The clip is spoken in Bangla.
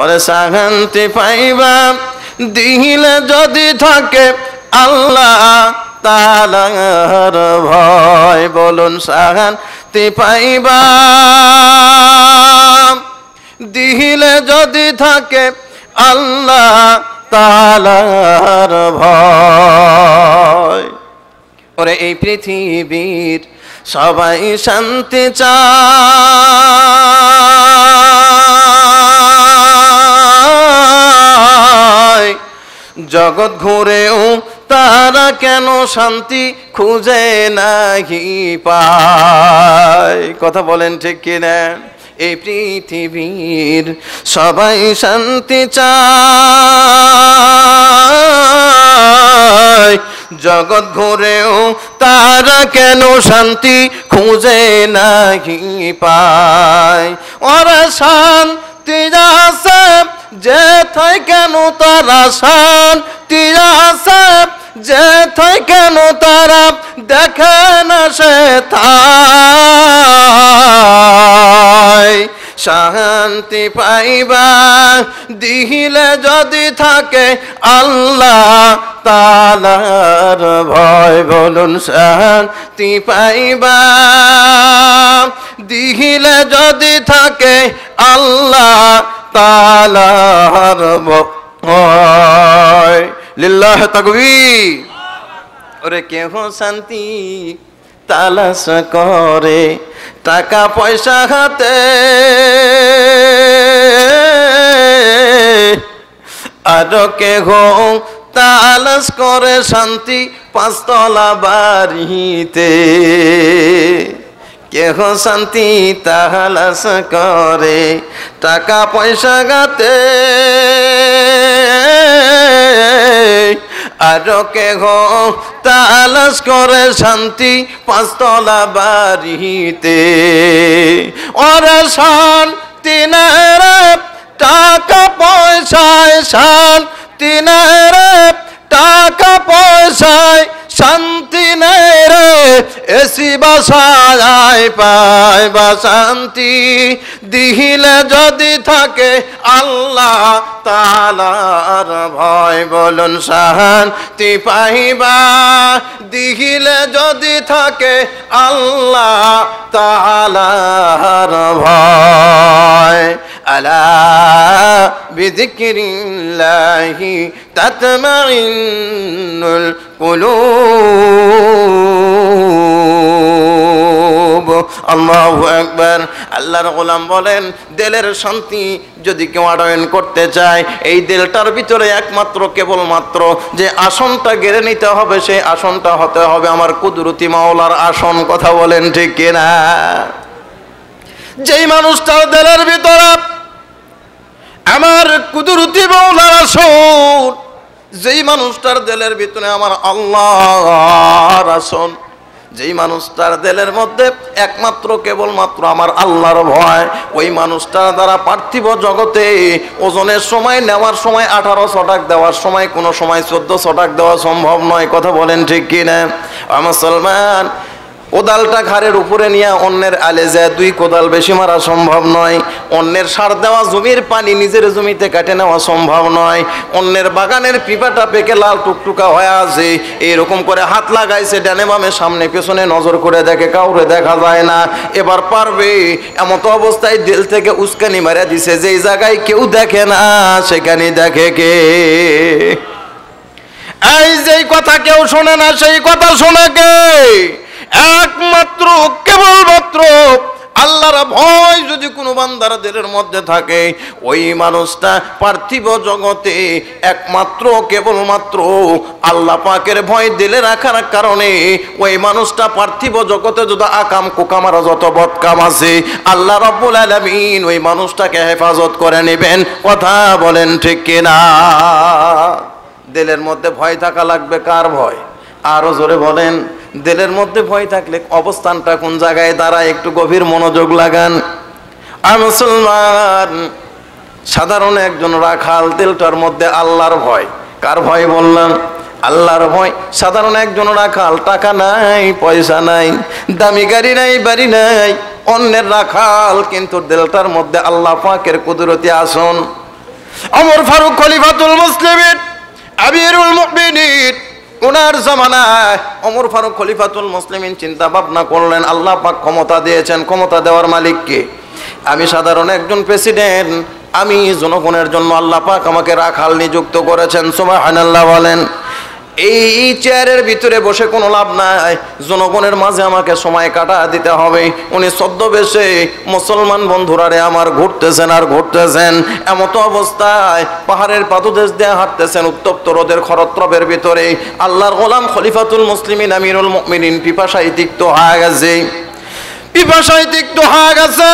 ওরে শান্তি পাইবা। দিলে যদি থাকে আল্লাহ তালার ভয়, বলুন শান্তি পাইবা। দিলে যদি থাকে আল্লাহ তালার ভয়। ওরে এই পৃথিবীর সবাই শান্তি চায়। জগৎ ঘুরেও তারা কেন শান্তি খুঁজে নাহি পায়? কথা বলেন ঠিক কিনা? এই পৃথিবীর সবাই শান্তি চায়। জগৎ ঘুরেও তারা কেন শান্তি খুঁজে নাহি পায়? ওরা শান্তি আছে যে থাই কেন তারা শান্তি আছে? যে থাই কেন তারা দেখে না সে শান্তি পাইবা দিহিলে যদি থাকে আল্লাহ তালার ভয় বলুন, শান্তি পাইবা। দিহিলে যদি থাকে আল্লাহ তালার লিল্লাহ তাকবীর। ওরে কেহ শান্তি তালাশ করে টাকা পয়সা হাতে। আর কেহ তালাশ করে শান্তি পাঁচতলা বাড়িতে। কেহ শান্তি তালাশ করে? টাকা পয়সা গাতে আর কেহ তালাশ করে শান্তি পাঁচতলা বাড়িতে? ওরা শান্তি টাকা পয়সায় শান্তি টাকা পয়সায় শান্তি নেই রে এসি বাসায় পায় বা শান্তি। দিহিলে যদি থাকে আল্লাহ তালার ভয়, বলুন শান্তি পাইবা। দিহিলে যদি থাকে আল্লাহ তালার ভয়। আলা বিদিক্রিল্লাহি তাতমাইন্নুল কুলুব। আকবার। আল্লাহর গোলাম বলেন, দিলের শান্তি যদি কেউ আডয়ন করতে চায়, এই দিলটার ভিতরে একমাত্র কেবলমাত্র যে আসনটা গেড়ে নিতে হবে, সেই আসনটা হতে হবে আমার কুদরতি মাওলার আসন। কথা বলেন ঠিক কিনা? যেই মানুষটার দিলের ভিতরে, আমার কুদরতি মাওলার আসন। যেই মানুষটার দিলের ভিতরে আমার আল্লাহর আসন। যেই মানুষটার দেলের মধ্যে একমাত্র কেবলমাত্র আমার আল্লাহর ভয়, ওই মানুষটার দ্বারা পার্থিব জগতে ওজনের সময় নেওয়ার সময় আঠারো শটাক দেওয়ার সময়, কোনো সময় চোদ্দ শটাক দেওয়া সম্ভব নয়। কথা বলেন ঠিক কিনা? মুসলমান কোদালটা ঘাড়ের উপরে নিয়ে অন্যের আলে যায়। দুই কোদাল বেশি মারা সম্ভব নয়। অন্যের সার দেওয়া জমির পানি নিজের জমিতে কাটে নেওয়া সম্ভব নয়। অন্যের বাগানের পিপাটা পেকে লাল টুকটুকা হয়ে আছে। এরকম করে হাত লাগাইছে ডানে বামে, সামনে পেছনে নজর করে দেখে কাউরে দেখা যায় না। এবার পারবে, এমত অবস্থায় দিল থেকে উস্কানি মারা দিছে। যেই জায়গায় কেউ দেখে না সেখানে দেখে কে? এই যেই কথা কেউ শোনে না, সেই কথা শোনে কে? একমাত্র, কেবলমাত্র আল্লাহর ভয় যদি কোনো বান্দার দিলের মধ্যে থাকে, ওই মানুষটা পার্থিব জগতে একমাত্র, কেবলমাত্র আল্লাহ পাকের ভয় দিলে রাখার কারণে ওই মানুষটা পার্থিব জগতে যদি আকাম কুকামার যত বদকাম আছে, আল্লাহ রব্বুল আলামিন ওই মানুষটাকে হেফাজত করে নেবেন। কথা বলেন ঠিক কিনা? দিলের মধ্যে ভয় থাকা লাগবে, কার ভয়? আরও জোরে বলেন। দিলের মধ্যে ভয় থাকলে অবস্থানটা কোন জায়গায় দাঁড়ায় একটু গভীর মনোযোগ লাগান। আর মুসলমান, সাধারণ একজন রাখাল দিলটার মধ্যে আল্লাহর ভয়। কার ভয় বললাম? আল্লাহর ভয়। সাধারণ একজন রাখাল, টাকা নাই, পয়সা নাই, দামি গাড়ি নাই, বাড়ি নাই, অন্যের রাখাল কিন্তু দিলটার মধ্যে আল্লাহ পাকের কুদরতি আসন। অমর ফারুক খলিফাতুল মুসলিমিন, আমিরুল মুমিনিন ওনার জামানায় অমর ফারুক খলিফাতুল মুসলিমিন চিন্তা ভাবনা করলেন, আল্লাহ পাক ক্ষমতা দিয়েছেন। ক্ষমতা দেওয়ার মালিককে আমি সাধারণ একজন প্রেসিডেন্ট, আমি জনগণের জন্য আল্লাহ পাক আমাকে রাখাল নিযুক্ত করেছেন, সুবহানাল্লাহ বলেন। এই চেয়ারের ভিতরে বসে কোনো লাভ নাই। জনগণের মাঝে আমাকে সময় কাটা দিতে হবে। উনি ছদ্মবেশে মুসলমান বন্ধুরারে আমার ঘুরতেছেন আর ঘুরতেছেন। এমত অবস্থায় পাহাড়ের পাদদেশ দিয়ে হাঁটতেছেন উত্তপ্ত রোদের খরত্রবের ভিতরে। আল্লাহর গোলাম খলিফাতুল মুসলিমিন, আমিরুল মুমিনিন পিপাসায় তিক্ত হয়ে গেছে। পিপাসায় তিক্ত হয়ে গেছে।